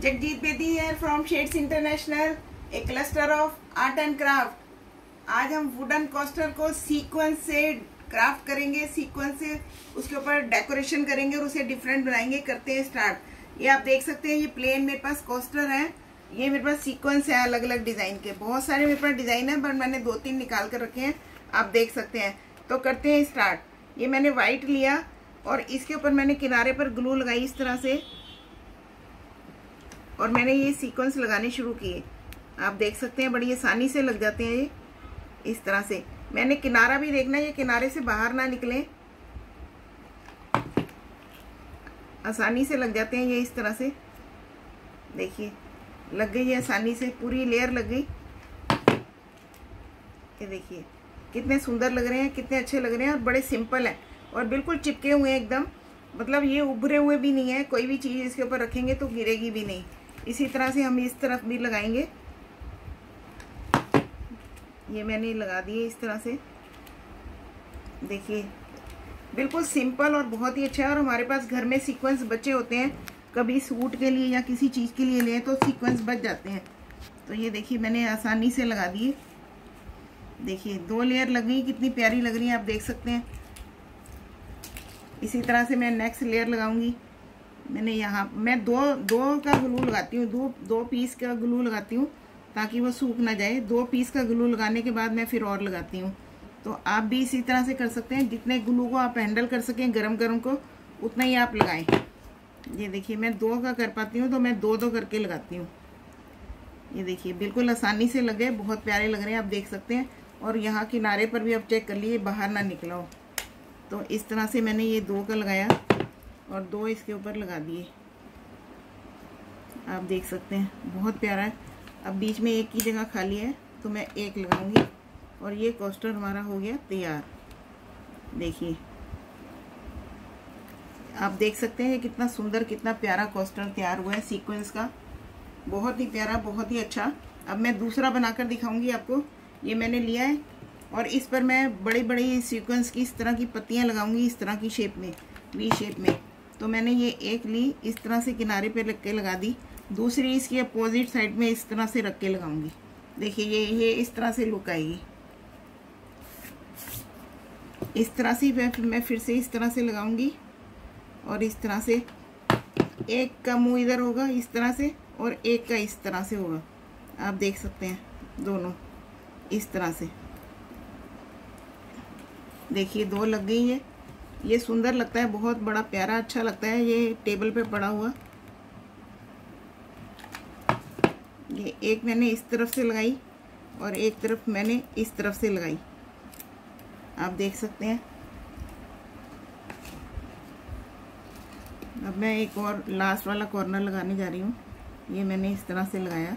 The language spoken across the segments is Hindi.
जगजीत बेदी है from Shades International a cluster of art and craft आज हम वुडन कोस्टर को सीक्वेंस से क्राफ्ट करेंगे सीक्वेंस से उसके ऊपर डेकोरेशन करेंगे और उसे डिफरेंट बनाएँगे, करते हैं स्टार्ट ये आप देख सकते हैं, ये प्लेन मेरे पास कॉस्टर है। ये मेरे पास सीक्वेंस है अलग अलग डिज़ाइन के। बहुत सारे मेरे पास डिज़ाइन है बट मैंने दो तीन निकाल कर रखे हैं। आप देख सकते हैं। तो करते हैं स्टार्ट ये मैंने व्हाइट लिया और इसके ऊपर मैंने किनारे पर ग्लू लगाई इस तरह से। और मैंने ये सीक्वेंस लगाने शुरू किए। आप देख सकते हैं, बड़ी आसानी से लग जाते हैं ये, इस तरह से। मैंने किनारा भी देखना ये किनारे से बाहर ना निकले। आसानी से लग जाते हैं ये इस तरह से। देखिए, लग गई है आसानी से, पूरी लेयर लग गई। ये देखिए, कितने सुंदर लग रहे हैं, कितने अच्छे लग रहे हैं और बड़े सिंपल हैं और बिल्कुल चिपके हुए हैं एकदम। मतलब ये उभरे हुए भी नहीं है, कोई भी चीज़ इसके ऊपर रखेंगे तो गिरेगी भी नहीं। इसी तरह से हम इस तरफ़ भी लगाएँगे। ये मैंने लगा दिए इस तरह से। देखिए, बिल्कुल सिंपल और बहुत ही अच्छा है और हमारे पास घर में सीक्वेंस बचे होते हैं, कभी सूट के लिए या किसी चीज़ के लिए लें तो सीक्वेंस बच जाते हैं। तो ये देखिए, मैंने आसानी से लगा दिए। देखिए, दो लेयर लग गई, कितनी प्यारी लग रही है, आप देख सकते हैं। इसी तरह से मैं नेक्स्ट लेयर लगाऊँगी। मैंने यहाँ, मैं दो दो का ग्लू लगाती हूँ, दो दो पीस का ग्लू लगाती हूँ ताकि वो सूख ना जाए। दो पीस का ग्लू लगाने के बाद मैं फिर और लगाती हूँ। तो आप भी इसी तरह से कर सकते हैं। जितने ग्लू को आप हैंडल कर सकें गरम गरम को, उतना ही आप लगाएँ। ये देखिए, मैं दो का कर पाती हूँ तो मैं दो दो करके लगाती हूँ। ये देखिए, बिल्कुल आसानी से लगे बहुत प्यारे लग रहे हैं, आप देख सकते हैं। और यहाँ किनारे पर भी आप चेक कर लिए बाहर ना निकलाओ। तो इस तरह से मैंने ये दो का लगाया। और दो इसके ऊपर लगा दिए। आप देख सकते हैं, बहुत प्यारा है। अब बीच में एक की जगह खाली है तो मैं एक लगाऊँगी। और ये कोस्टर हमारा हो गया तैयार। देखिए। आप देख सकते हैं कितना सुंदर, कितना प्यारा कोस्टर तैयार हुआ है सीक्वेंस का। बहुत ही प्यारा, बहुत ही अच्छा। अब मैं दूसरा बनाकर दिखाऊँगी आपको। ये मैंने लिया है और इस पर मैं बड़ी बड़ी सीक्वेंस की इस तरह की पत्तियाँ लगाऊँगी इस तरह की शेप में वी शेप में। तो मैंने ये एक ली, इस तरह से किनारे पे रख के लगा दी। दूसरी इसकी अपोजिट साइड में इस तरह से रख के लगाऊँगी। देखिए, ये ये इस तरह से लुक आएगी। इस तरह से मैं फिर से इस तरह से लगाऊँगी और इस तरह से। एक का मुँह इधर होगा इस तरह से और एक का इस तरह से होगा। आप देख सकते हैं दोनों इस तरह से। देखिए, दो लग गई है। ये सुंदर लगता है, बहुत बड़ा प्यारा अच्छा लगता है, ये टेबल पे पड़ा हुआ। ये एक मैंने इस तरफ़ से लगाई और एक तरफ़ मैंने इस तरफ़ से लगाई। आप देख सकते हैं। अब मैं एक और लास्ट वाला कॉर्नर लगाने जा रही हूँ। ये मैंने इस तरह से लगाया।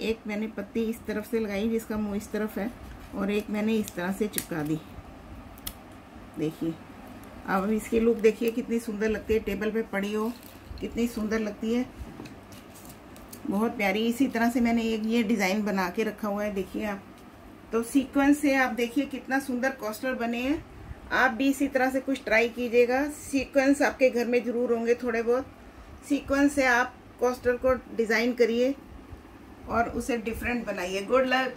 एक मैंने पत्ती इस तरफ़ से लगाई जिसका मुँह इस तरफ़ है और एक मैंने इस तरह से चिपका दी। देखिए। अब इसकी लुक देखिए, कितनी सुंदर लगती है। टेबल पे पड़ी हो, कितनी सुंदर लगती है। बहुत प्यारी। इसी तरह से मैंने एक ये डिज़ाइन बना के रखा हुआ है, देखिए आप। तो सीक्वेंस से आप देखिए कितना सुंदर कॉस्टर बने हैं। आप भी इसी तरह से कुछ ट्राई कीजिएगा। सीक्वेंस आपके घर में ज़रूर होंगे थोड़े बहुत। सीक्वेंस से आप कॉस्टर को डिज़ाइन करिए और उसे डिफरेंट बनाइए। Good luck